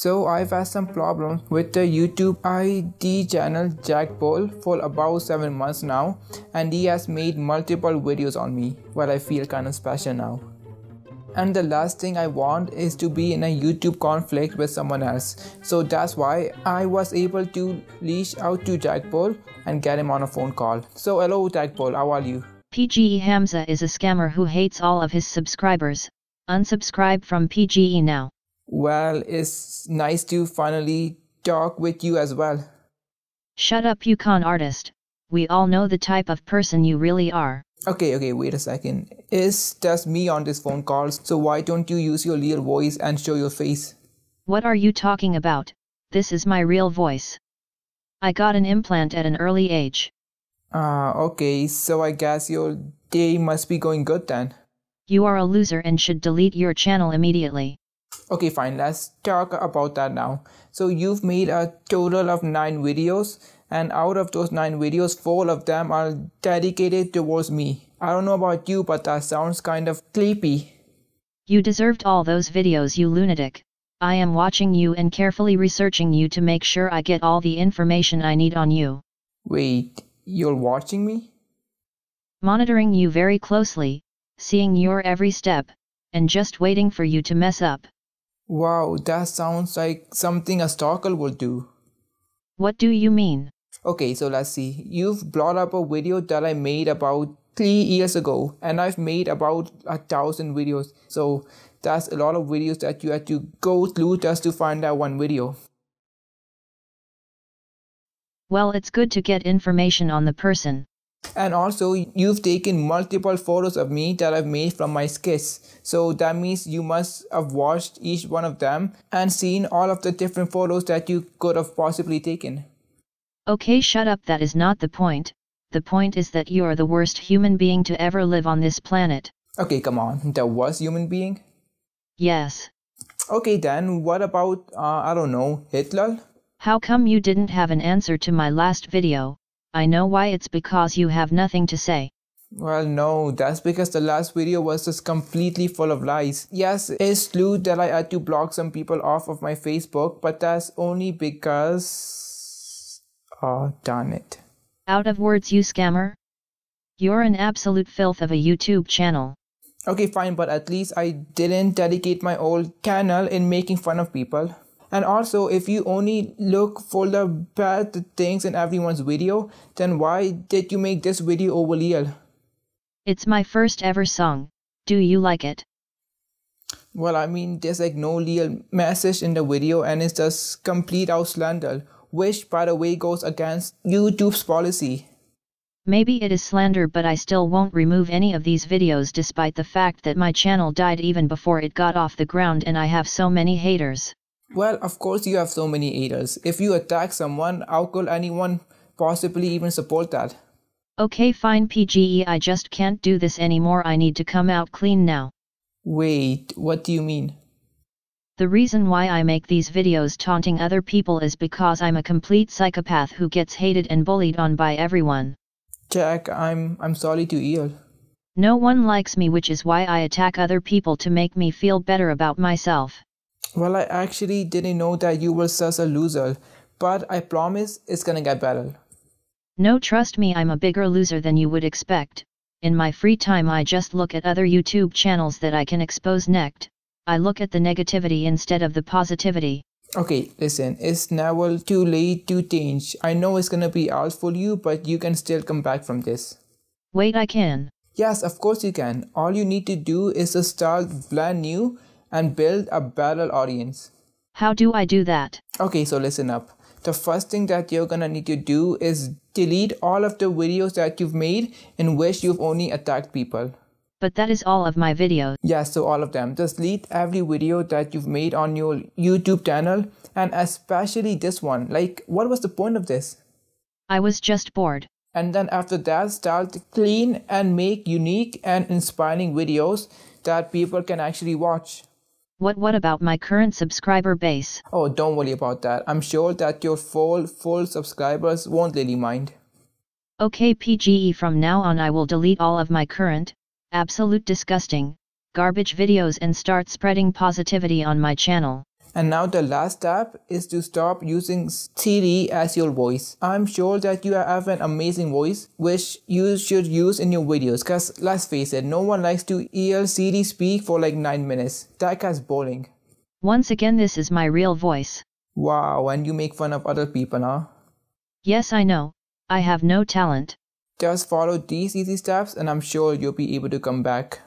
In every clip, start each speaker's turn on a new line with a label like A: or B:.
A: So I've had some problems with the YouTube ID channel Jack Bull for about 7 months now and he has made multiple videos on me. Well I feel kinda special now. And the last thing I want is to be in a YouTube conflict with someone else. So that's why I was able to reach out to Jack Bull and get him on a phone call. So hello Jack Bull, how are you?
B: PGE Hamzah is a scammer who hates all of his subscribers. Unsubscribe from PGE now.
A: Well, it's nice to finally talk with you as well.
B: Shut up, you con artist. We all know the type of person you really are.
A: Okay, okay, wait a second. Is just me on this phone call, so why don't you use your real voice and show your face?
B: What are you talking about? This is my real voice. I got an implant at an early age.
A: Ah, uh, okay, so I guess your day must be going good then.
B: You are a loser and should delete your channel immediately.
A: Okay, fine. Let's talk about that now. So you've made a total of nine videos and out of those nine videos, four of them are dedicated towards me. I don't know about you, but that sounds kind of creepy.
B: You deserved all those videos, you lunatic. I am watching you and carefully researching you to make sure I get all the information I need on you.
A: Wait, you're watching me?
B: Monitoring you very closely, seeing your every step, and just waiting for you to mess up.
A: Wow, that sounds like something a stalker would do.
B: What do you mean?
A: Okay, so let's see. You've brought up a video that I made about three years ago, and I've made about a thousand videos. So that's a lot of videos that you had to go through just to find that one video.
B: Well, it's good to get information on the person.
A: And also, you've taken multiple photos of me that I've made from my skits. So that means you must have watched each one of them and seen all of the different photos that you could have possibly taken.
B: Okay, shut up, that is not the point. The point is that you are the worst human being to ever live on this planet.
A: Okay, come on, the worst human being?
B: Yes.
A: Okay, then what about, uh, I don't know, Hitler?
B: How come you didn't have an answer to my last video? I know why it's because you have nothing to say.
A: Well, no, that's because the last video was just completely full of lies. Yes, it's true that I had to block some people off of my Facebook, but that's only because. Oh, darn it.
B: Out of words, you scammer. You're an absolute filth of a YouTube channel.
A: Okay, fine, but at least I didn't dedicate my whole channel in making fun of people. And also, if you only look for the bad things in everyone's video, then why did you make this video over real?
B: It's my first ever song. Do you like it?
A: Well, I mean, there's like no real message in the video and it's just complete out slander, which by the way goes against YouTube's policy.
B: Maybe it is slander but I still won't remove any of these videos despite the fact that my channel died even before it got off the ground and I have so many haters.
A: Well, of course you have so many haters. If you attack someone, how could anyone possibly even support that?
B: Okay fine PGE I just can't do this anymore I need to come out clean now.
A: Wait, what do you mean?
B: The reason why I make these videos taunting other people is because I'm a complete psychopath who gets hated and bullied on by everyone.
A: Jack, I'm I'm sorry to hear.
B: No one likes me which is why I attack other people to make me feel better about myself.
A: Well, I actually didn't know that you were such a loser, but I promise it's gonna get better.
B: No, trust me, I'm a bigger loser than you would expect. In my free time, I just look at other YouTube channels that I can expose next. I look at the negativity instead of the positivity.
A: Okay, listen, it's never too late to change. I know it's gonna be hard for you, but you can still come back from this.
B: Wait, I can.
A: Yes, of course you can. All you need to do is to start brand new and build a better audience.
B: How do I do that?
A: Okay, so listen up. The first thing that you're gonna need to do is delete all of the videos that you've made in which you've only attacked people.
B: But that is all of my videos.
A: Yes, so all of them. Just delete every video that you've made on your YouTube channel and especially this one. Like, what was the point of this?
B: I was just bored.
A: And then after that, start to clean and make unique and inspiring videos that people can actually watch.
B: What what about my current subscriber base?
A: Oh, don't worry about that. I'm sure that your full full subscribers won't really mind.
B: Okay PGE from now on I will delete all of my current, absolute disgusting, garbage videos and start spreading positivity on my channel.
A: And now the last step is to stop using Siri as your voice. I'm sure that you have an amazing voice which you should use in your videos cause let's face it, no one likes to hear Siri speak for like 9 minutes. That gets boring.
B: Once again this is my real voice.
A: Wow, and you make fun of other people, huh?
B: Yes I know, I have no talent.
A: Just follow these easy steps and I'm sure you'll be able to come back.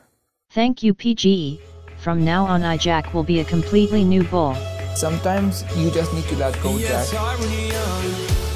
B: Thank you PGE. From now on I Jack will be a completely new bull.
A: Sometimes you just need to let go, Jack.
C: Yes, irony,